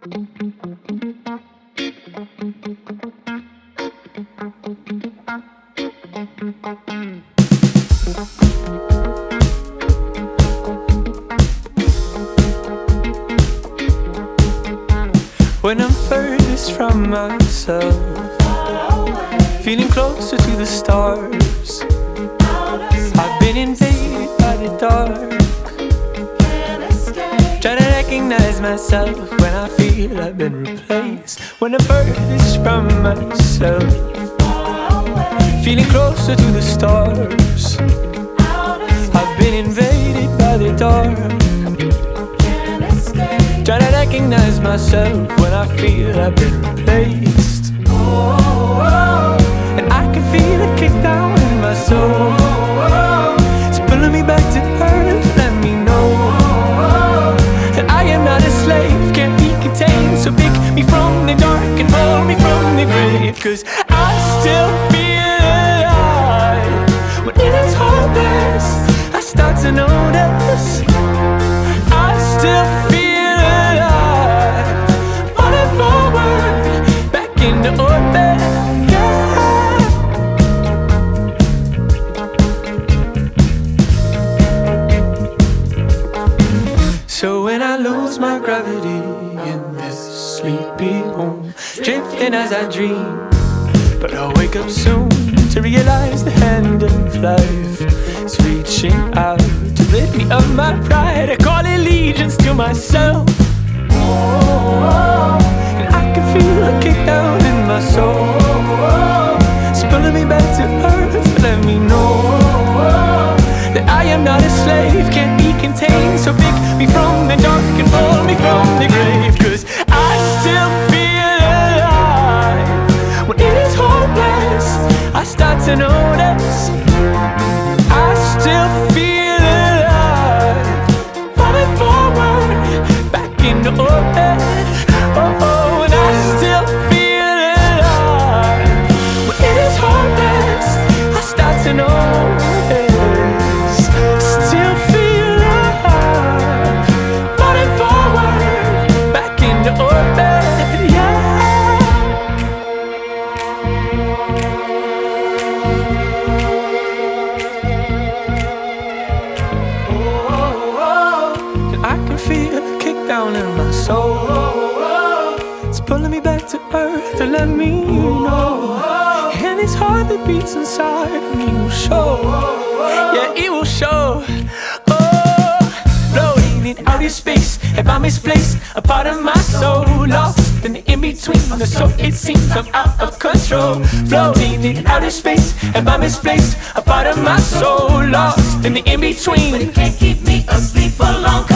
When I'm furthest from myself, feeling closer to the stars. I've been invaded by the dark. Myself when I feel I've been replaced. When I'm furthest from myself, feeling closer to the stars. I've been invaded by the dark. Try to recognize myself when I feel I've been replaced. Still feel alive. When it is hopeless, I start to notice. I still feel alive. Falling forward, back into orbit. So when I lose my gravity in this sleepy home, drifting as I dream, but I'll wake up soon to realize the hand of life is reaching out to rid me of my pride. I call allegiance to myself. And I can feel a kick down in my soul. It's pulling me back to earth, let me know that I am not a slave, can't be contained. So pick me from the dark Still feel alive. Forward, back into orbit. Yeah. And I can feel a down in my soul. It's pulling me back to earth to let me. And it's beats inside and it will show. Yeah, it will show. Oh, floating in outer space. Have I misplaced a part of my soul? Lost in the in between, so it seems I'm out of control. Floating in outer space. Have I misplaced a part of my soul? Lost in the in between. But it can't keep me asleep for long